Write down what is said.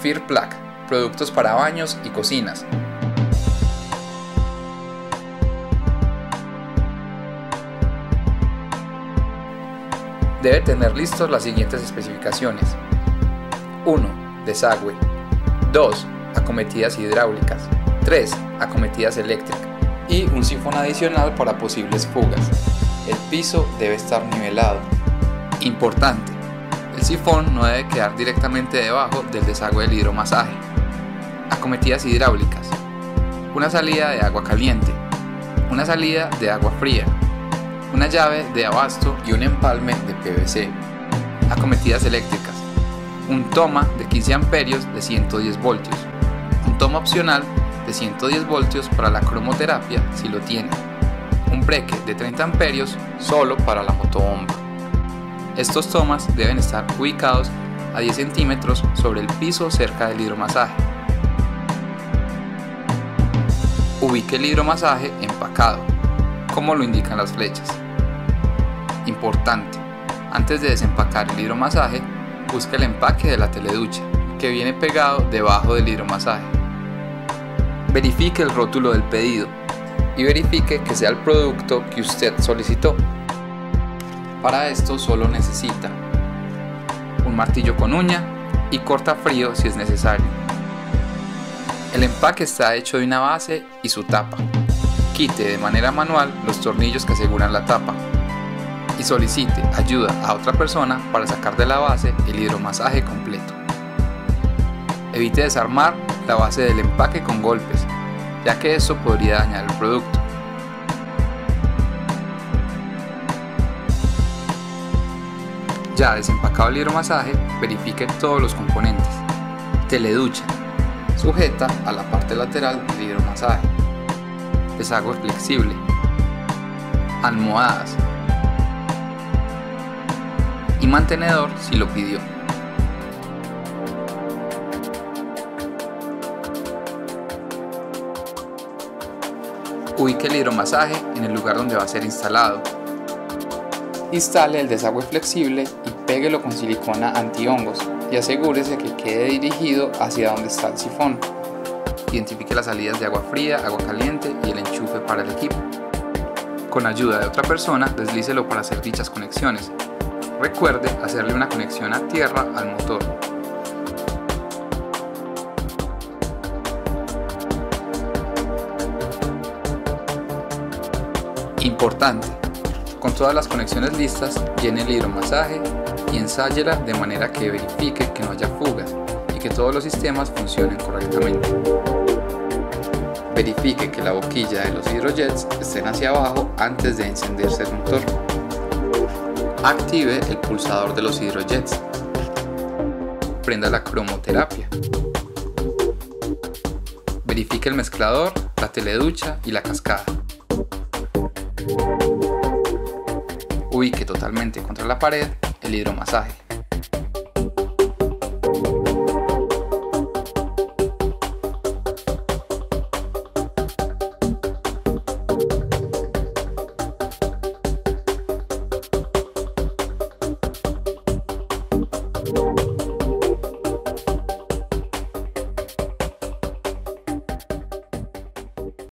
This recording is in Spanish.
Firplac, productos para baños y cocinas. Debe tener listos las siguientes especificaciones. 1. Desagüe. 2. Acometidas hidráulicas. 3. Acometidas eléctricas. Y un sifón adicional para posibles fugas. El piso debe estar nivelado. Importante. El sifón no debe quedar directamente debajo del desagüe del hidromasaje. Acometidas hidráulicas. Una salida de agua caliente. Una salida de agua fría. Una llave de abasto y un empalme de PVC. Acometidas eléctricas. Un toma de 15 amperios de 110 voltios. Un toma opcional de 110 voltios para la cromoterapia si lo tiene. Un breque de 30 amperios solo para la motobomba. Estos tomas deben estar ubicados a 10 centímetros sobre el piso cerca del hidromasaje. Ubique el hidromasaje empacado, como lo indican las flechas. Importante, antes de desempacar el hidromasaje, busque el empaque de la teleducha, que viene pegado debajo del hidromasaje. Verifique el rótulo del pedido y verifique que sea el producto que usted solicitó. Para esto solo necesita un martillo con uña y corta frío si es necesario. El empaque está hecho de una base y su tapa. Quite de manera manual los tornillos que aseguran la tapa y solicite ayuda a otra persona para sacar de la base el hidromasaje completo. Evite desarmar la base del empaque con golpes, ya que eso podría dañar el producto. Ya desempacado el hidromasaje, verifique todos los componentes. Teleducha, sujeta a la parte lateral del hidromasaje. Desagüe flexible. Almohadas. Y mantenedor si lo pidió. Ubique el hidromasaje en el lugar donde va a ser instalado. Instale el desagüe flexible y péguelo con silicona antihongos y asegúrese que quede dirigido hacia donde está el sifón. Identifique las salidas de agua fría, agua caliente y el enchufe para el equipo. Con ayuda de otra persona, deslícelo para hacer dichas conexiones. Recuerde hacerle una conexión a tierra al motor. Importante, con todas las conexiones listas, llene el hidromasaje y ensáyela de manera que verifique que no haya fugas y que todos los sistemas funcionen correctamente. Verifique que la boquilla de los hidrojets estén hacia abajo antes de encenderse el motor. Active el pulsador de los hidrojets. Prenda la cromoterapia. Verifique el mezclador, la teleducha y la cascada. Ubique totalmente contra la pared el hidromasaje.